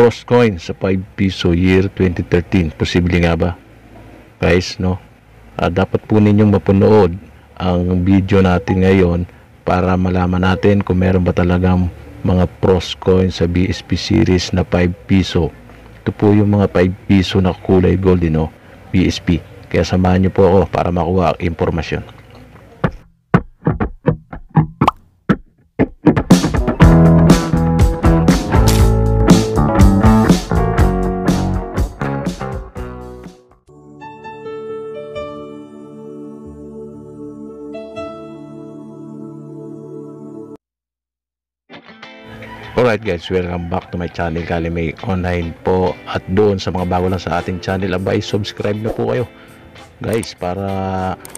Pros coin sa 5 piso year 2013. Posible nga ba? Guys, no? Ah, dapat po ninyong mapanood ang video natin ngayon para malaman natin kung meron ba talagang mga pros coin sa BSP series na 5 piso. Ito po yung mga 5 piso na kulay gold, no? BSP. Kaya samahan niyo po ako para makuha ang impormasyon. Alright guys, welcome back to my channel Kalimay Online po. At doon sa mga bago lang sa ating channel abay subscribe na po kayo. Guys para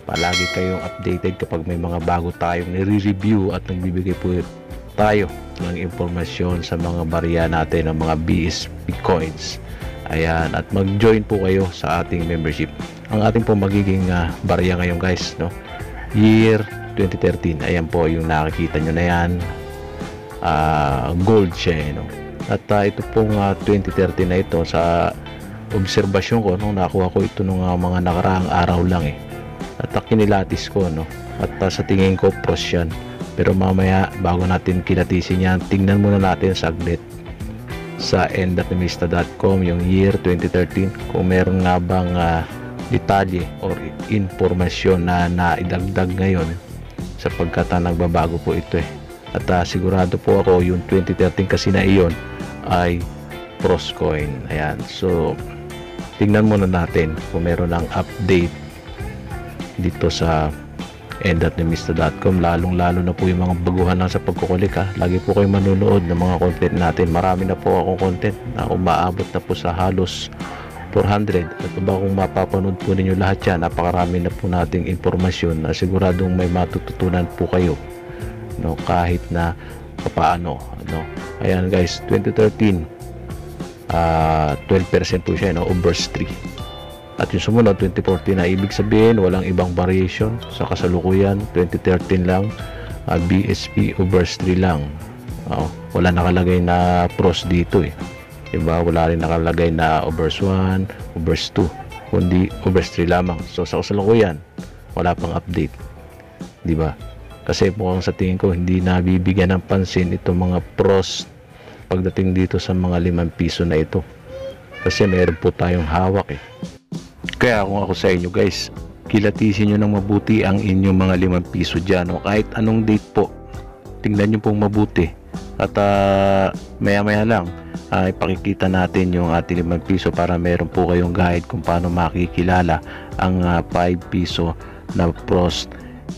palagi kayong updated kapag may mga bago tayong nire-review at nagbibigay po tayo ng impormasyon sa mga barya natin ng mga BSP coins. Ayan at mag-join po kayo sa ating membership. Ang ating po magiging uh, barya ngayon guys no? Year 2013 ayan po yung nakikita nyo na yan uh, gold siya eh, no? at uh, ito pong uh, 2013 na ito sa obserbasyon ko nung nakuha ko ito nung uh, mga nakaraang araw lang eh. At uh, kinilatis ko no? At uh, sa tingin ko pros yan. Pero mamaya bago natin kilatisin yan tingnan muna natin saglit sa endatimista.com yung year 2013 kung meron nga bang uh, detalye or informasyon na naidagdag ngayon sapagkat uh, nagbabago po ito eh at uh, sigurado po ako yung 2013 kasi na iyon ay pros coin ayan. So tingnan muna natin kung meron ng update dito sa end.nemista.com lalong lalo na po yung mga baguhan lang sa pagkukulik ha. Lagi po kayo manunood ng mga content natin. Marami na po akong content na umaabot na po sa halos 400 at ba kung mapapanood po ninyo lahat yan napakarami na po nating informasyon na siguradong may matututunan po kayo no kahit na paano no. Ayan guys 2013 uh, 12% po siya no overs 3 at yung sumunod 2014 na ibig sabihin walang ibang variation sa kasalukuyan. 2013 lang uh, BSP overs 3 lang. Oh, wala nakalagay na pros dito eh. Diba? Wala rin nakalagay na overs 1 overs 2 kundi overs 3 lamang. So sa kasalukuyan wala pang update. Diba kasi mukhang sa tingin ko hindi nabibigyan ng pansin itong mga pros pagdating dito sa mga 5 piso na ito kasi meron po tayong hawak eh kaya kung ako sa inyo guys, kilatisin nyo ng mabuti ang inyong mga 5 piso dyan. O kahit anong date po, tingnan nyo pong mabuti. At uh, maya maya lang, uh, ipakikita natin yung ating 5 piso para meron po kayong guide kung paano makikilala ang uh, 5 piso na Frost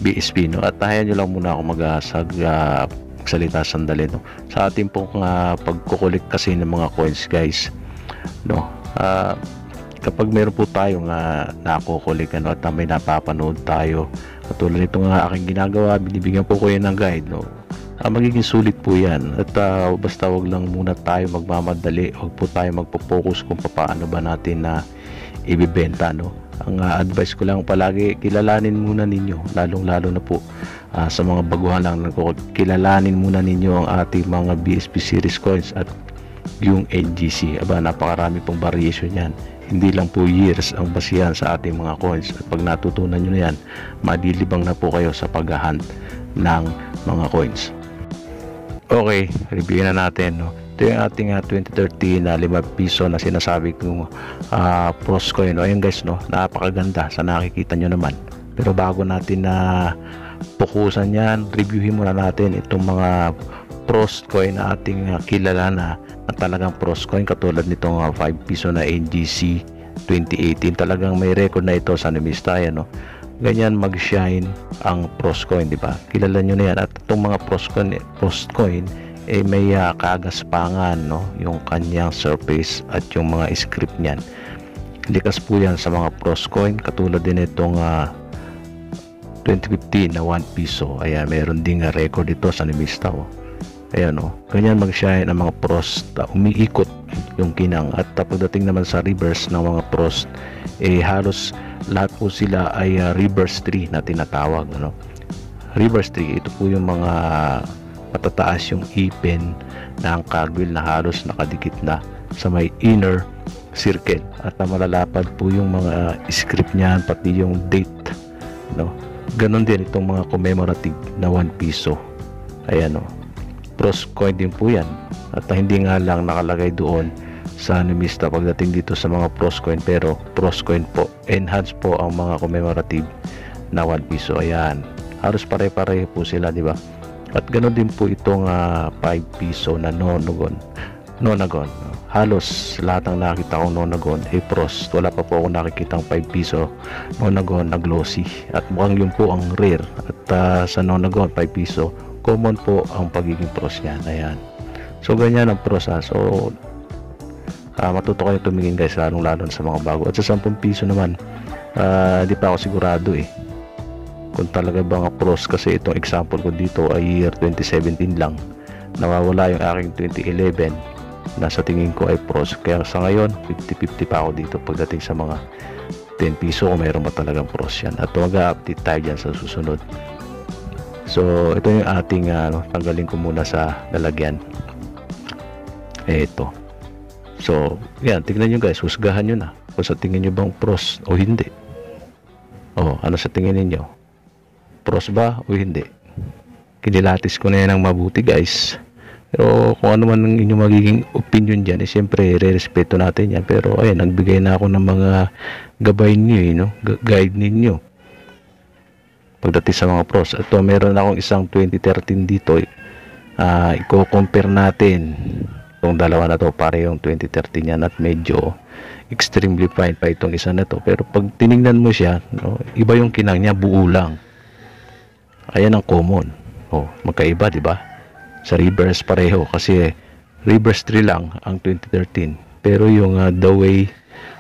BSP. No? At tahayan nyo lang muna ako magasag uh, salita sandali no sa ating pong uh, pagkukulik kasi ng mga coins guys no uh, kapag meron po tayong uh, nakukulik ano, at may napapanood tayo katulad nito nga aking ginagawa binibigyan po ko yan ng guide no? uh, magiging sulit po yan at uh, basta wag lang muna tayo magmamadali wag po tayo magpo-focus kung paano ba natin na uh, ibibenta no? ang uh, advice ko lang palagi kilalanin muna ninyo lalong lalo na po uh, sa mga baguhan lang kilalanin muna ninyo ang ating mga BSP series coins at yung NGC aba napakarami pong variation yan. Hindi lang po years ang basihan sa ating mga coins. At pag natutunan nyo na yan madilibang na po kayo sa paghahunt ng mga coins. Okay review na natin no? Ito yung ating uh, 2013 na uh, 5 piso na sinasabi kong uh, pros coin no? ayun guys no? Napakaganda. Sa nakikita nyo naman. Pero bago natin na uh, pukusan yan reviewin muna natin itong mga pros coin na ating uh, kilala na na talagang pros coin katulad nitong uh, 5 piso na NGC 2018 talagang may record na ito sa Numistaya no? Ganyan mag-shine ang pros coin di ba? Kilala nyo na yan. At itong mga pros coin pros coin eh may uh, kagaspangan no? Yung kanyang surface at yung mga script niyan. Likas po yan sa mga pros coin katulad din itong uh, 2015 na 1 piso. Ayan meron ding uh, record ito sa Numista oh. Ayan oh. ganyan mag-shine ang mga frost. Uh, umiikot yung kinang. At uh, pagdating naman sa reverse ng mga frost eh halos lahat po sila ay uh, reverse tree na tinatawag ano? reverse tree. Ito po yung mga matataas yung ipin na ang kagwil na halos nakadikit na sa may inner circle at na malalapad po yung mga script niyan pati yung date no? Ganon din itong mga commemorative na 1 piso. Ayan o pros coin din po yan. At hindi nga lang nakalagay doon sa animista pagdating dito sa mga pros coin pero pros coin po. Enhance po ang mga commemorative na 1 piso. Ayan. Halos pare-pareho po sila di ba at ganoon din po itong uh, 5 piso na nonagon nonagon. Halos lahat ng nakita ko nonagon ay pros. Wala pa po ako nakikitang 5 piso nonagon na glossy. At mukhang yun po ang rare. At uh, sa nonagon 5 piso common po ang pagiging pros niyan. Ayan. So ganyan ang pros ha so uh, matuto kayo tumingin guys lalong lalo sa mga bago. At sa 10 piso naman uh, di pa ako sigurado eh kung talaga bang pros kasi itong example ko dito ay year 2017 lang. Nawawala yung aking 2011 nasa tingin ko ay pros kaya sa ngayon 50-50 pa ako dito pagdating sa mga 10 piso kung mayroon ba talagang pros yan. At mag-update tayo dyan sa susunod. So ito yung ating uh, tanggalin ko muna sa lalagyan. Ito so yan tingnan nyo guys husgahan nyo na kung sa tingin nyo bang pros o hindi. Oh ano sa tingin niyo pros ba o hindi kinilatis ko na yan ng mabuti guys pero kung ano man ang inyong magiging opinion dyan, eh, siyempre, re-respeto natin yan. Pero ayun, nagbigay na ako ng mga gabay niyo, eh, no? guide ninyo. Pagdating sa mga pros. Ito, meron akong isang 2013 dito. Uh, i-compare natin itong dalawa na to para yung 2013 yan at medyo extremely fine pa itong isa na to pero pag tiningnan mo siya no, iba yung kinang niya buo lang ayan ang common. Oh, magkaiba di ba? Sa reverse pareho kasi reverse 3 lang ang 2013 pero yung uh, the way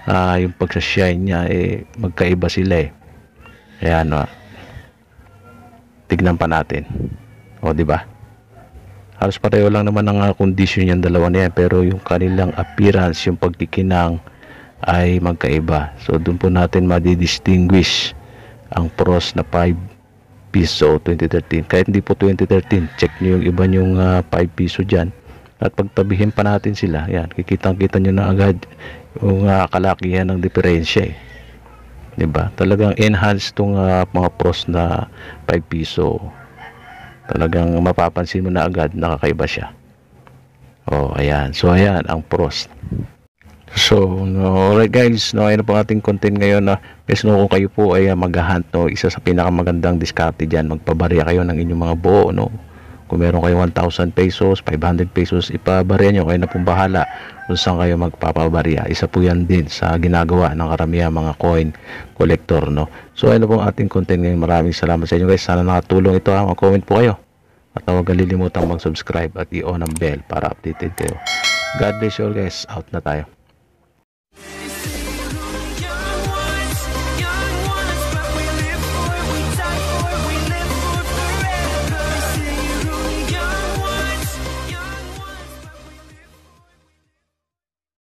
uh, yung pagsa-shine niya eh magkaiba sila eh. Kaya ano tignan pa natin. O di ba? Halos pareho lang naman ang uh, condition yung dalawa na yan pero yung kanilang appearance yung pagtikinang ay magkaiba. So doon po natin madidistinguish ang pros na 5 piso 2013 kahit hindi po 2013 check nyo yung iba yung uh, 5 piso dyan. At pagtabihin pa natin sila yan kikitang kita nyo na agad yung uh, kalakihan ng diferensya eh. 'di ba talagang enhance tong uh, mga pros na 5 piso. Talagang mapapansin mo na agad nakakaiba siya. Oh ayan. So ayan ang pros So, no, alright guys, no, ayun po ating content ngayon na guys, no, kung kayo po ay uh, maghahunt, no, isa sa pinakamagandang diskarte dyan, magpabarya kayo ng inyong mga buo, no. Kung meron kayo 1,000 pesos, 500 pesos, ipabarya nyo, kayo na pong bahala kung saan kayo magpapabarya. Isa po yan din sa ginagawa ng karamihan mga coin collector, no. So, ayun po ating content ngayon. Maraming salamat sa inyo guys. Sana nakatulong ito ha. Mag-comment po kayo. At huwag kalilimutang mag-subscribe at i-on ang bell para updated kayo. God bless you all guys. Out na tayo.